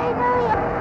这都有。